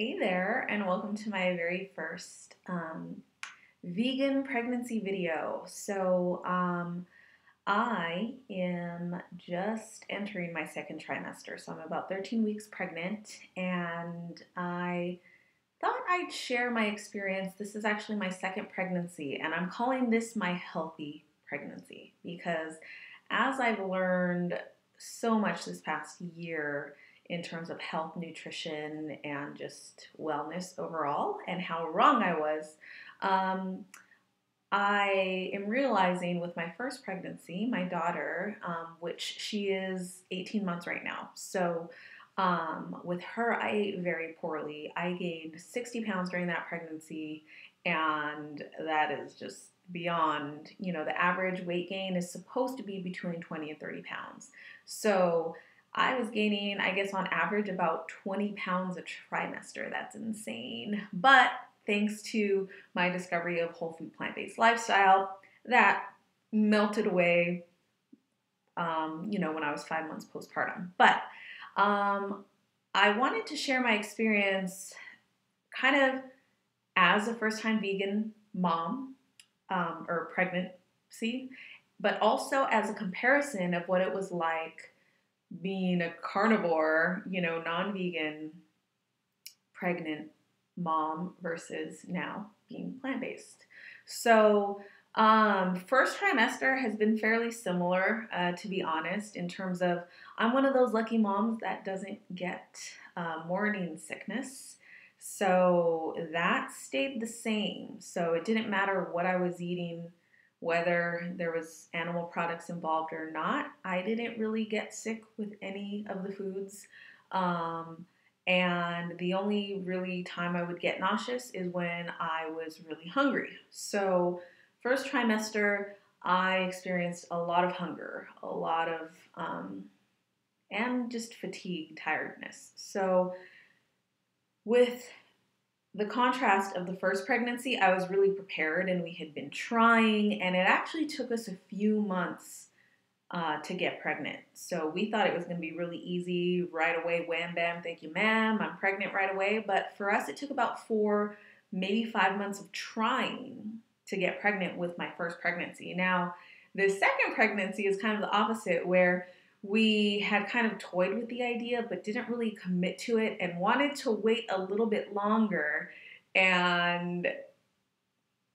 Hey there, and welcome to my very first um, vegan pregnancy video. So, um, I am just entering my second trimester, so I'm about 13 weeks pregnant, and I thought I'd share my experience. This is actually my second pregnancy, and I'm calling this my healthy pregnancy because as I've learned so much this past year, in terms of health, nutrition, and just wellness overall, and how wrong I was. Um, I am realizing with my first pregnancy, my daughter, um, which she is 18 months right now. So, um, with her, I ate very poorly. I gained 60 pounds during that pregnancy, and that is just beyond, you know, the average weight gain is supposed to be between 20 and 30 pounds. So, I was gaining, I guess, on average about 20 pounds a trimester. That's insane. But thanks to my discovery of whole food plant based lifestyle, that melted away, um, you know, when I was five months postpartum. But um, I wanted to share my experience kind of as a first time vegan mom um, or pregnancy, but also as a comparison of what it was like being a carnivore, you know, non vegan, pregnant mom versus now being plant based. So, um, first trimester has been fairly similar, uh, to be honest, in terms of I'm one of those lucky moms that doesn't get uh, morning sickness. So that stayed the same. So it didn't matter what I was eating whether there was animal products involved or not. I didn't really get sick with any of the foods. Um, and the only really time I would get nauseous is when I was really hungry. So, first trimester, I experienced a lot of hunger, a lot of, um, and just fatigue, tiredness. So, with the contrast of the first pregnancy, I was really prepared and we had been trying, and it actually took us a few months uh, to get pregnant. So we thought it was going to be really easy right away. Wham, bam, thank you, ma'am. I'm pregnant right away. But for us, it took about four, maybe five months of trying to get pregnant with my first pregnancy. Now, the second pregnancy is kind of the opposite, where we had kind of toyed with the idea but didn't really commit to it and wanted to wait a little bit longer. And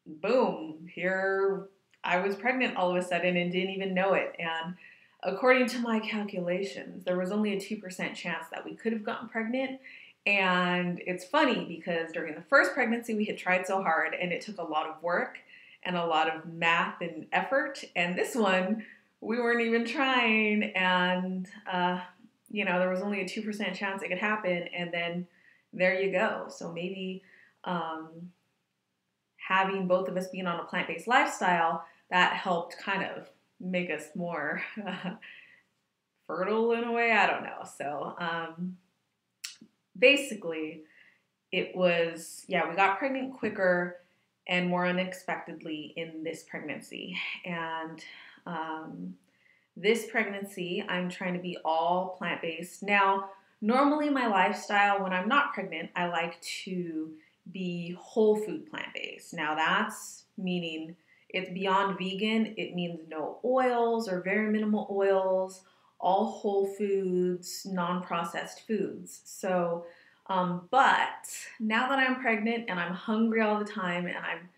boom, here I was pregnant all of a sudden and didn't even know it. And according to my calculations, there was only a 2% chance that we could have gotten pregnant. And it's funny because during the first pregnancy, we had tried so hard and it took a lot of work and a lot of math and effort. And this one, we weren't even trying, and uh, you know there was only a two percent chance it could happen, and then there you go. So maybe um, having both of us being on a plant based lifestyle that helped kind of make us more fertile in a way. I don't know. So um, basically, it was yeah we got pregnant quicker and more unexpectedly in this pregnancy and um, this pregnancy, I'm trying to be all plant based. Now, normally my lifestyle when I'm not pregnant, I like to be whole food plant based. Now, that's meaning it's beyond vegan, it means no oils or very minimal oils, all whole foods, non processed foods. So, um, but now that I'm pregnant and I'm hungry all the time and I'm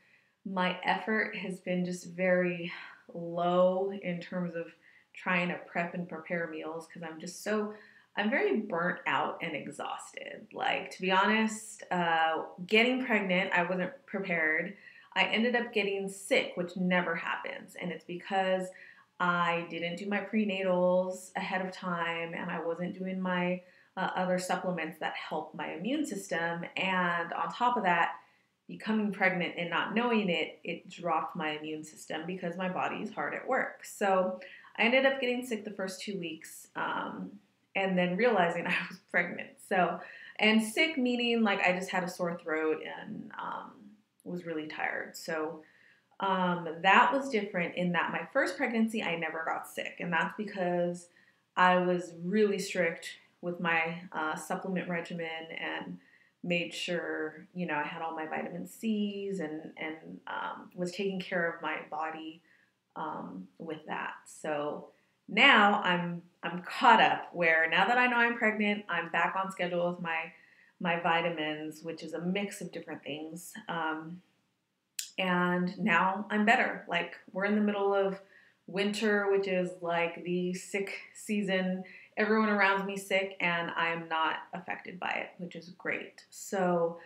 my effort has been just very low in terms of trying to prep and prepare meals because I'm just so I'm very burnt out and exhausted. Like to be honest, uh, getting pregnant, I wasn't prepared. I ended up getting sick, which never happens, and it's because I didn't do my prenatals ahead of time, and I wasn't doing my uh, other supplements that help my immune system. And on top of that, becoming pregnant and not knowing it, it dropped my immune system because my body is hard at work. So I ended up getting sick the first two weeks um, and then realizing I was pregnant. So, and sick meaning like I just had a sore throat and um, was really tired. So, um, that was different in that my first pregnancy I never got sick, and that's because I was really strict with my uh, supplement regimen and made sure you know I had all my vitamin C's and and um, was taking care of my body um, with that. So now I'm I'm caught up. Where now that I know I'm pregnant, I'm back on schedule with my my vitamins, which is a mix of different things. Um, and now I'm better. Like we're in the middle of winter, which is like the sick season everyone around me sick and I am not affected by it, which is great. So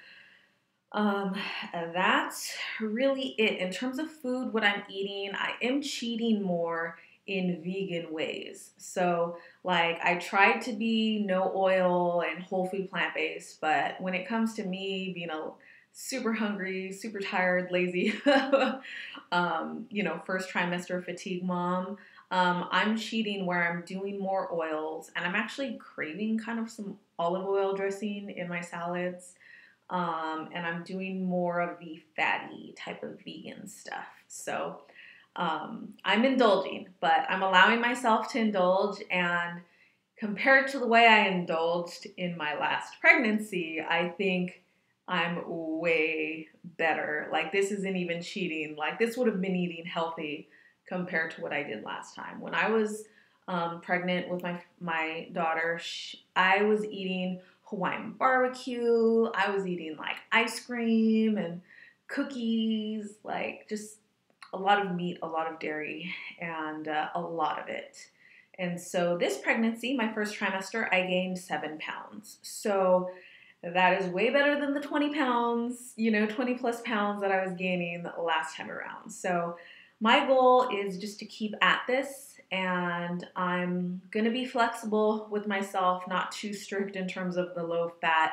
um, that's really it. In terms of food, what I'm eating, I am cheating more in vegan ways. So, like, I tried to be no oil and whole food plant based, but when it comes to me being a super hungry, super tired, lazy, um, you know, first trimester fatigue mom, um, I'm cheating where I'm doing more oils and I'm actually craving kind of some olive oil dressing in my salads. Um, and I'm doing more of the fatty type of vegan stuff. So um, I'm indulging, but I'm allowing myself to indulge. And compared to the way I indulged in my last pregnancy, I think I'm way better. Like, this isn't even cheating. Like, this would have been eating healthy compared to what I did last time. When I was um, pregnant with my my daughter, she, I was eating Hawaiian barbecue. I was eating like ice cream and cookies, like just a lot of meat, a lot of dairy, and uh, a lot of it. And so this pregnancy, my first trimester, I gained seven pounds. So that is way better than the 20 pounds, you know, 20 plus pounds that I was gaining last time around. So my goal is just to keep at this and I'm going to be flexible with myself, not too strict in terms of the low fat,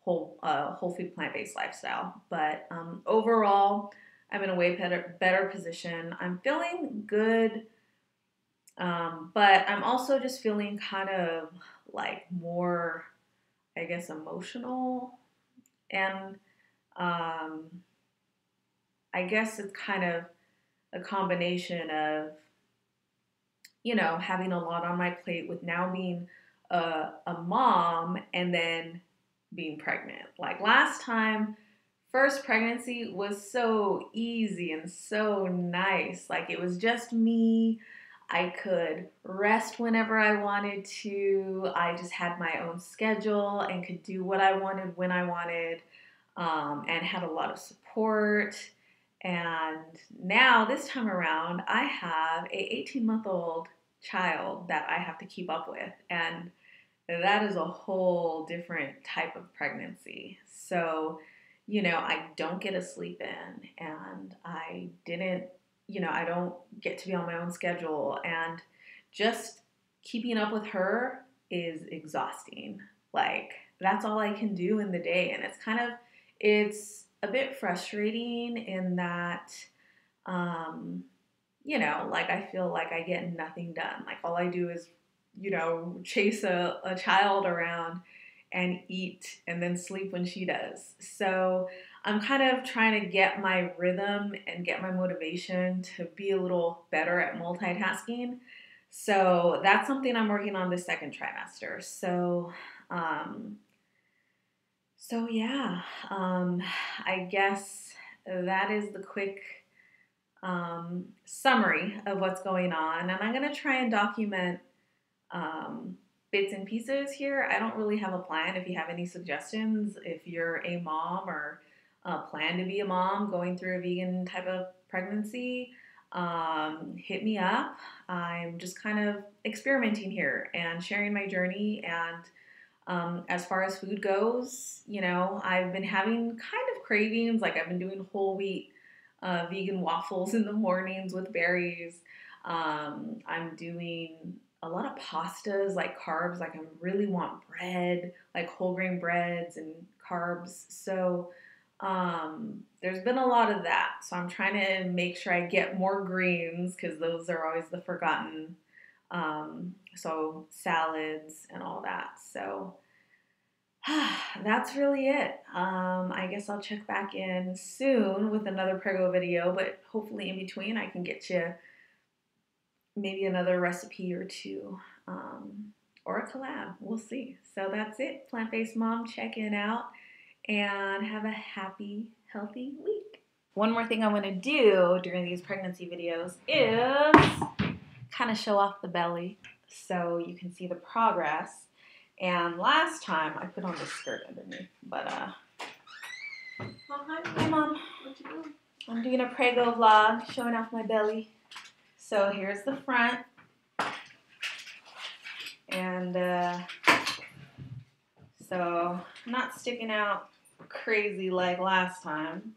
whole, uh, whole food plant based lifestyle. But um, overall, I'm in a way better, better position. I'm feeling good, um, but I'm also just feeling kind of like more, I guess, emotional. And um, I guess it's kind of a combination of, you know, having a lot on my plate with now being a, a mom and then being pregnant. Like last time, first pregnancy was so easy and so nice. Like it was just me. I could rest whenever I wanted to. I just had my own schedule and could do what I wanted when I wanted um, and had a lot of support. And now, this time around, I have a 18 month old child that I have to keep up with. And that is a whole different type of pregnancy. So, you know, I don't get a sleep in and I didn't, you know, I don't get to be on my own schedule. And just keeping up with her is exhausting. Like, that's all I can do in the day. And it's kind of, it's, a bit frustrating in that, um, you know, like I feel like I get nothing done. Like all I do is, you know, chase a, a child around and eat and then sleep when she does. So I'm kind of trying to get my rhythm and get my motivation to be a little better at multitasking. So that's something I'm working on this second trimester. So, um, so, yeah, um, I guess that is the quick um, summary of what's going on. And I'm going to try and document um, bits and pieces here. I don't really have a plan. If you have any suggestions, if you're a mom or uh, plan to be a mom going through a vegan type of pregnancy, um, hit me up. I'm just kind of experimenting here and sharing my journey and um, as far as food goes, you know, I've been having kind of cravings. Like I've been doing whole wheat uh, vegan waffles in the mornings with berries. Um, I'm doing a lot of pastas, like carbs. Like I really want bread, like whole grain breads and carbs. So um, there's been a lot of that. So I'm trying to make sure I get more greens because those are always the forgotten um, so salads and all that. So that's really it. Um, I guess I'll check back in soon with another Prego video, but hopefully in between I can get you maybe another recipe or two um, or a collab. We'll see. So that's it. Plant based mom checking out. and have a happy, healthy week. One more thing I want to do during these pregnancy videos is kind of show off the belly so you can see the progress. And last time I put on the skirt underneath, but uh, Oh, hi. hi mom. What you doing? I'm doing a Prego vlog showing off my belly. So here's the front. And uh, so not sticking out crazy like last time.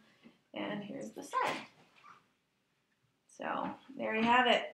And here's the side. So there you have it.